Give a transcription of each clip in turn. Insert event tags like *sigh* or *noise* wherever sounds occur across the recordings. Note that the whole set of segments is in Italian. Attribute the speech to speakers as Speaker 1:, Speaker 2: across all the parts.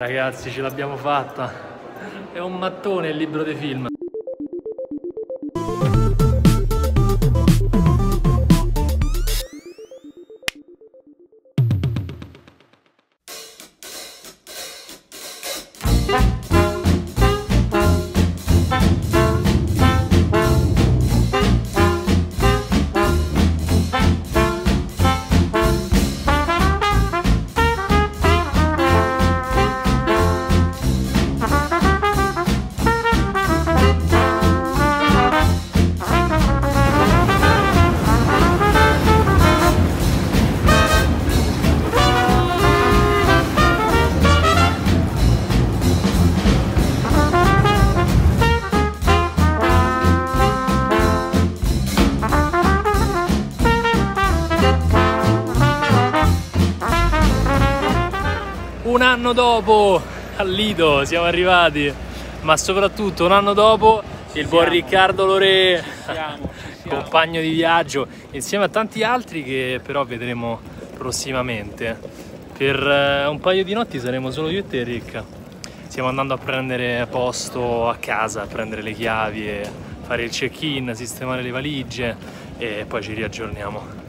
Speaker 1: Ragazzi, ce l'abbiamo fatta. È un mattone il libro dei film. Anno dopo al Lido siamo arrivati, ma soprattutto un anno dopo il buon Riccardo Lore, compagno di viaggio, insieme a tanti altri che però vedremo prossimamente. Per eh, un paio di notti saremo solo io e te, Rick. Stiamo andando a prendere posto a casa, a prendere le chiavi fare il check-in, sistemare le valigie e poi ci riaggiorniamo.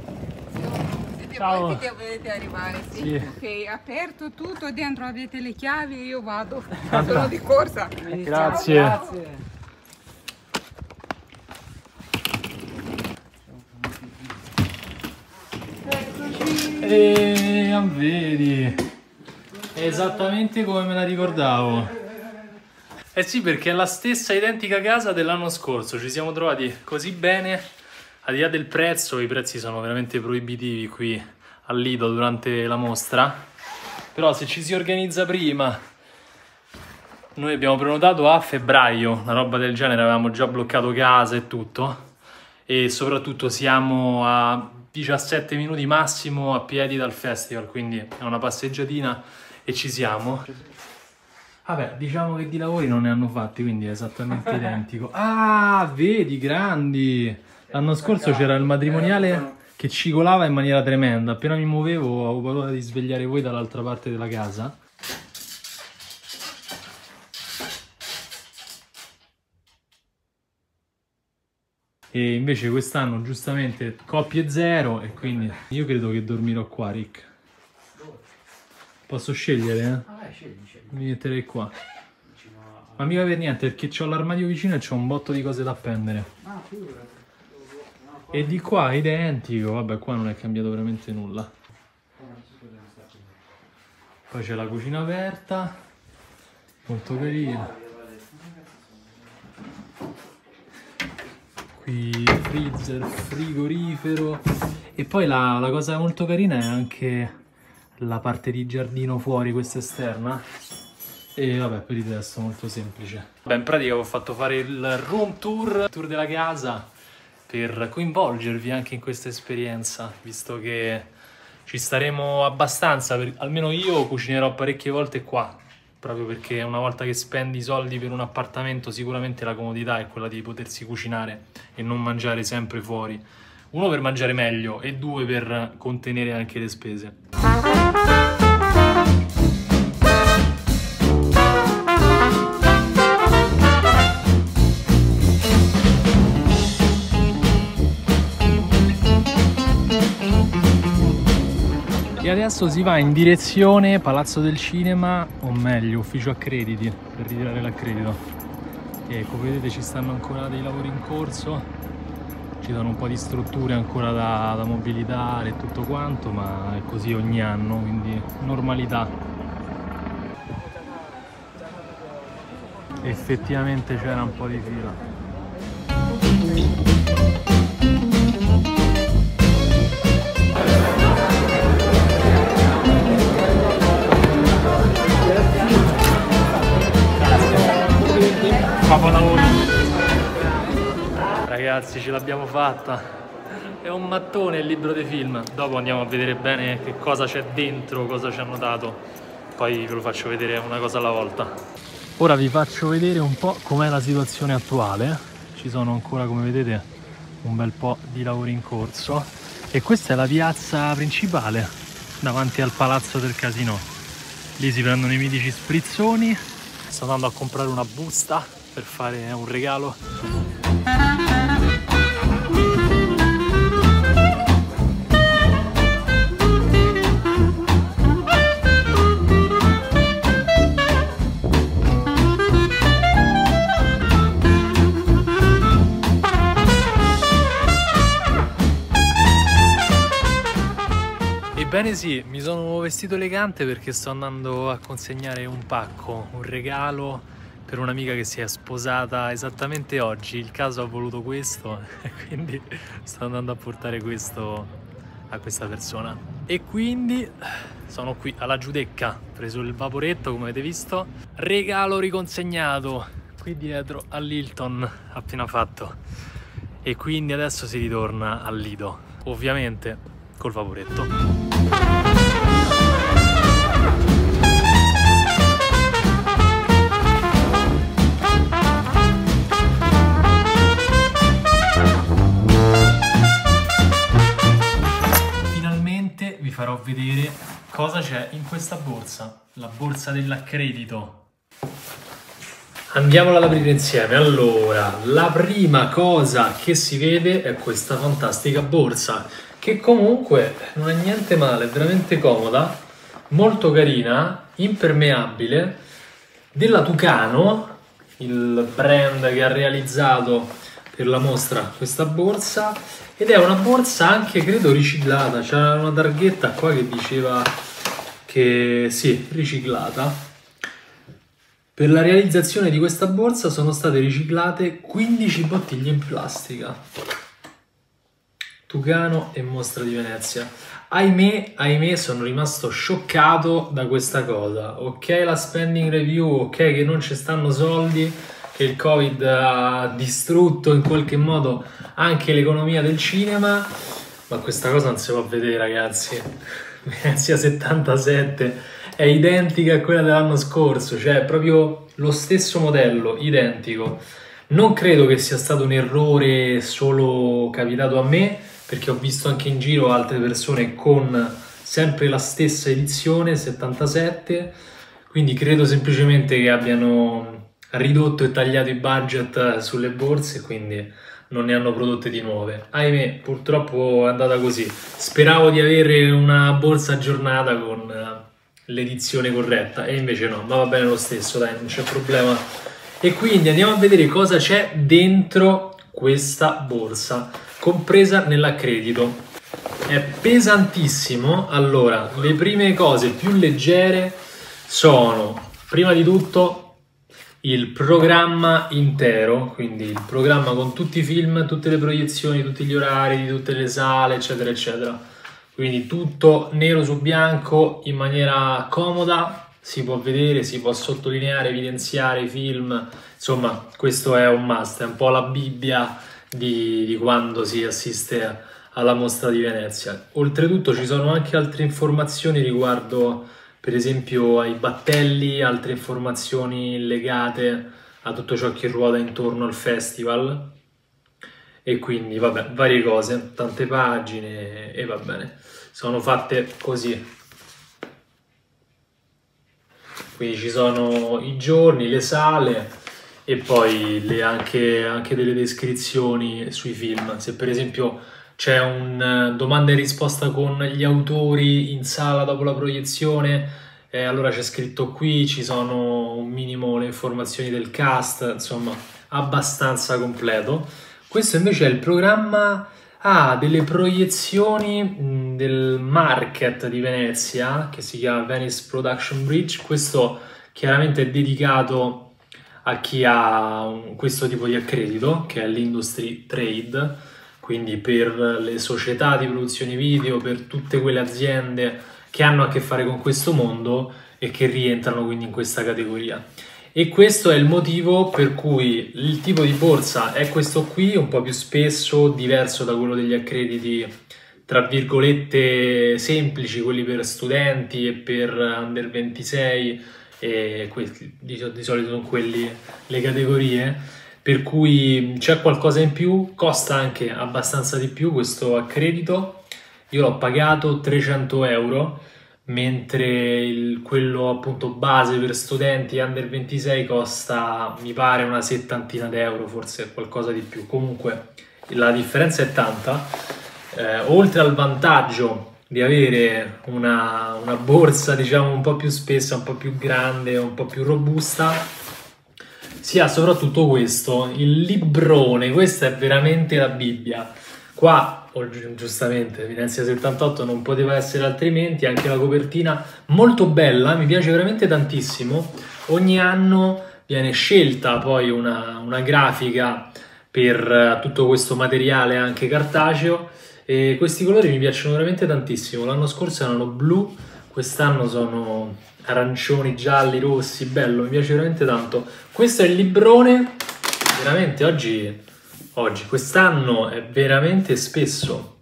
Speaker 1: Ciao.
Speaker 2: voi che dovete arrivare, sì?
Speaker 1: Sì.
Speaker 2: Ok, aperto tutto, dentro avete le chiavi e io vado. Sono di corsa.
Speaker 1: Grazie. E vedi, è esattamente come me la ricordavo. Eh sì, perché è la stessa identica casa dell'anno scorso, ci siamo trovati così bene, al di là del prezzo, i prezzi sono veramente proibitivi qui al Lido durante la mostra, però se ci si organizza prima, noi abbiamo prenotato a febbraio, una roba del genere, avevamo già bloccato casa e tutto e soprattutto siamo a 17 minuti massimo a piedi dal festival, quindi è una passeggiatina e ci siamo. Vabbè, diciamo che di lavori non ne hanno fatti, quindi è esattamente *laughs* identico. Ah, vedi, grandi! L'anno scorso c'era il matrimoniale che cicolava in maniera tremenda. Appena mi muovevo avevo paura di svegliare voi dall'altra parte della casa. E invece quest'anno giustamente coppie zero e quindi io credo che dormirò qua, Rick. Posso scegliere? Eh? Mi metterei qua. Ma mica per niente, perché ho l'armadio vicino e c'ho un botto di cose da appendere. E di qua identico, vabbè qua non è cambiato veramente nulla. Poi c'è la cucina aperta, molto carina. Qui freezer, frigorifero. E poi la, la cosa molto carina è anche la parte di giardino fuori, questa esterna. E vabbè, per il resto molto semplice. Beh, in pratica ho fatto fare il room tour, tour della casa, per coinvolgervi anche in questa esperienza, visto che ci staremo abbastanza, per- almeno io cucinerò parecchie volte qua, proprio perché una volta che spendi i soldi per un appartamento sicuramente la comodità è quella di potersi cucinare e non mangiare sempre fuori. Uno per mangiare meglio e due per contenere anche le spese. Adesso si va in direzione Palazzo del Cinema, o meglio, ufficio accrediti, per ritirare l'accredito. E come vedete ci stanno ancora dei lavori in corso, ci sono un po' di strutture ancora da, da mobilitare e tutto quanto, ma è così ogni anno, quindi normalità. Effettivamente c'era un po' di fila. Ragazzi, ce l'abbiamo fatta. È un mattone il libro dei film. Dopo andiamo a vedere bene che cosa c'è dentro, cosa ci hanno dato. Poi ve lo faccio vedere una cosa alla volta. Ora vi faccio vedere un po' com'è la situazione attuale. Ci sono ancora, come vedete, un bel po' di lavori in corso. E questa è la piazza principale davanti al palazzo del casino. lì si prendono i mitici sprizzoni. Sto andando a comprare una busta per fare un regalo. Ebbene sì, mi sono vestito elegante perché sto andando a consegnare un pacco, un regalo per un'amica che si è sposata esattamente oggi. Il caso ha voluto questo *laughs* quindi sto andando a portare questo a questa persona. E quindi sono qui alla Giudecca, preso il vaporetto come avete visto. Regalo riconsegnato qui dietro all'Hilton appena fatto. E quindi adesso si ritorna al Lido, ovviamente col vaporetto. Farò vedere cosa c'è in questa borsa, la borsa dell'accredito. Andiamola ad aprire insieme. Allora, la prima cosa che si vede è questa fantastica borsa che comunque non è niente male, è veramente comoda, molto carina, impermeabile, della Tucano, il brand che ha realizzato per la mostra questa borsa ed è una borsa anche credo riciclata, c'è una targhetta qua che diceva che sì, riciclata. Per la realizzazione di questa borsa sono state riciclate 15 bottiglie in plastica. Tugano e Mostra di Venezia. Ahimè, ahimè, sono rimasto scioccato da questa cosa. Ok, la spending review, ok, che non ci stanno soldi, che il Covid ha distrutto in qualche modo anche l'economia del cinema, ma questa cosa non si può vedere, ragazzi. Venezia 77 è identica a quella dell'anno scorso, cioè è proprio lo stesso modello, identico. Non credo che sia stato un errore solo capitato a me, perché ho visto anche in giro altre persone con sempre la stessa edizione 77 quindi credo semplicemente che abbiano ridotto e tagliato i budget sulle borse quindi non ne hanno prodotte di nuove ahimè purtroppo è andata così speravo di avere una borsa aggiornata con l'edizione corretta e invece no ma va bene lo stesso dai non c'è problema e quindi andiamo a vedere cosa c'è dentro questa borsa compresa nell'accredito. È pesantissimo. Allora, le prime cose più leggere sono, prima di tutto, il programma intero, quindi il programma con tutti i film, tutte le proiezioni, tutti gli orari di tutte le sale, eccetera, eccetera. Quindi tutto nero su bianco in maniera comoda, si può vedere, si può sottolineare, evidenziare i film. Insomma, questo è un must, è un po' la Bibbia di, di quando si assiste alla mostra di Venezia. Oltretutto ci sono anche altre informazioni riguardo per esempio ai battelli, altre informazioni legate a tutto ciò che ruota intorno al festival e quindi vabbè varie cose, tante pagine e va bene, sono fatte così. Quindi ci sono i giorni, le sale, e poi le, anche, anche, delle descrizioni sui film. Se per esempio c'è un eh, domanda e risposta con gli autori in sala dopo la proiezione, eh, allora c'è scritto qui, ci sono un minimo le informazioni del cast, insomma abbastanza completo. Questo invece è il programma ah, delle proiezioni mh, del market di Venezia che si chiama Venice Production Bridge. Questo chiaramente è dedicato a chi ha questo tipo di accredito, che è l'industry trade, quindi per le società di produzione video, per tutte quelle aziende che hanno a che fare con questo mondo e che rientrano quindi in questa categoria. E questo è il motivo per cui il tipo di borsa è questo qui, un po' più spesso, diverso da quello degli accrediti tra virgolette semplici, quelli per studenti e per under 26 e questi di, di solito sono quelli le categorie per cui c'è qualcosa in più costa anche abbastanza di più questo accredito io l'ho pagato 300 euro mentre il, quello appunto base per studenti under 26 costa mi pare una settantina d'euro, forse qualcosa di più. Comunque la differenza è tanta. Eh, oltre al vantaggio di avere una, una borsa diciamo un po' più spessa, un po' più grande, un po' più robusta, si soprattutto questo, il librone, questa è veramente la Bibbia. Qua, giustamente, Venezia 78 non poteva essere altrimenti, anche la copertina molto bella, mi piace veramente tantissimo. Ogni anno viene scelta poi una, una grafica per tutto questo materiale anche cartaceo e questi colori mi piacciono veramente tantissimo. L'anno scorso erano blu, quest'anno sono arancioni, gialli, rossi, bello, mi piace veramente tanto. Questo è il librone, veramente oggi, oggi quest'anno è veramente spesso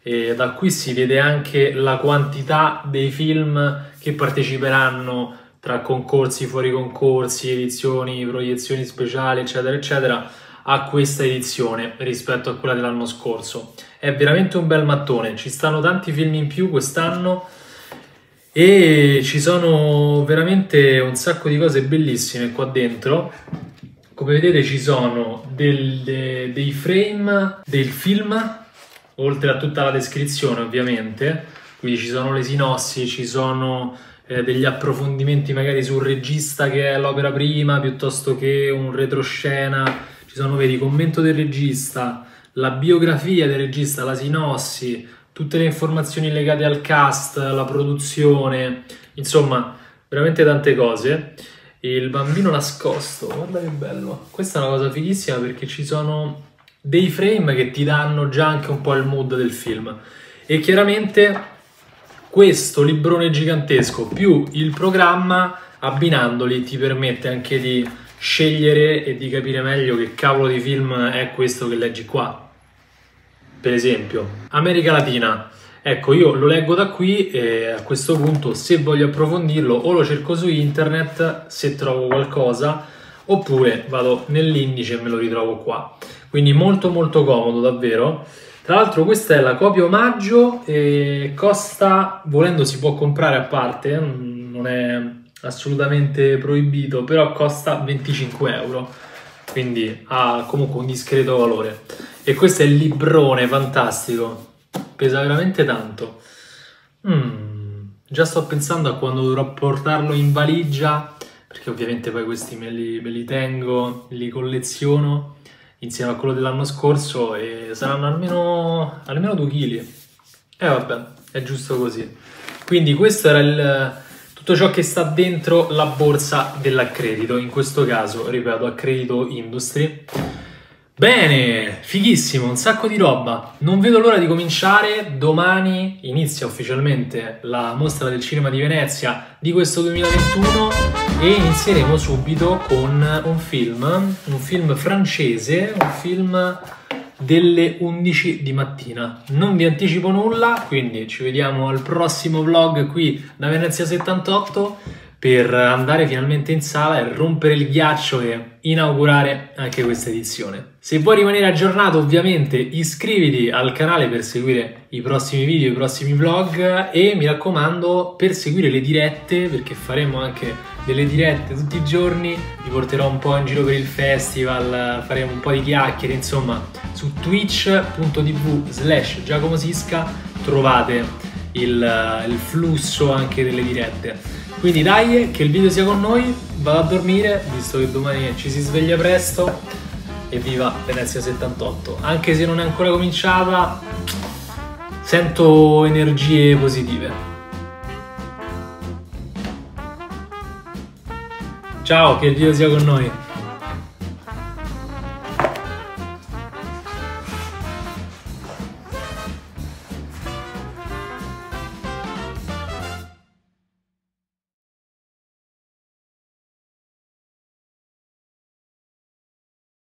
Speaker 1: e da qui si vede anche la quantità dei film che parteciperanno tra concorsi, fuori concorsi, edizioni, proiezioni speciali, eccetera, eccetera a questa edizione rispetto a quella dell'anno scorso. È veramente un bel mattone, ci stanno tanti film in più quest'anno e ci sono veramente un sacco di cose bellissime qua dentro. Come vedete ci sono delle, dei frame del film, oltre a tutta la descrizione ovviamente, quindi ci sono le sinossi, ci sono eh, degli approfondimenti magari sul regista che è l'opera prima, piuttosto che un retroscena ci sono, vedi, commento del regista, la biografia del regista, la sinossi, tutte le informazioni legate al cast, la produzione, insomma, veramente tante cose. Il bambino nascosto, guarda che bello. Questa è una cosa fighissima perché ci sono dei frame che ti danno già anche un po' il mood del film. E chiaramente questo librone gigantesco più il programma abbinandoli ti permette anche di scegliere e di capire meglio che cavolo di film è questo che leggi qua. Per esempio, America Latina. Ecco, io lo leggo da qui e a questo punto se voglio approfondirlo o lo cerco su internet se trovo qualcosa oppure vado nell'indice e me lo ritrovo qua. Quindi molto molto comodo davvero. Tra l'altro questa è la copia omaggio e costa, volendo si può comprare a parte, non è assolutamente proibito, però costa 25 euro, quindi ha comunque un discreto valore. E questo è il librone fantastico, pesa veramente tanto. Mm, già sto pensando a quando dovrò portarlo in valigia, perché ovviamente poi questi me li, me li tengo, li colleziono insieme a quello dell'anno scorso e saranno almeno, almeno 2 kg. E eh, vabbè, è giusto così. Quindi questo era il tutto ciò che sta dentro la borsa dell'accredito, in questo caso, ripeto, accredito industry. Bene, fighissimo, un sacco di roba. Non vedo l'ora di cominciare. Domani inizia ufficialmente la mostra del cinema di Venezia di questo 2021 e inizieremo subito con un film, un film francese, un film delle 11 di mattina. Non vi anticipo nulla, quindi ci vediamo al prossimo vlog qui da Venezia 78 per andare finalmente in sala e rompere il ghiaccio e inaugurare anche questa edizione. Se vuoi rimanere aggiornato ovviamente iscriviti al canale per seguire i prossimi video, i prossimi vlog e mi raccomando per seguire le dirette perché faremo anche delle dirette tutti i giorni, vi porterò un po' in giro per il festival, faremo un po' di chiacchiere, insomma su twitch.tv slash Giacomo Sisca trovate il, il flusso anche delle dirette. Quindi dai, che il video sia con noi, vado a dormire, visto che domani ci si sveglia presto, e viva Venezia 78. Anche se non è ancora cominciata, sento energie positive. Ciao, che il video sia con noi.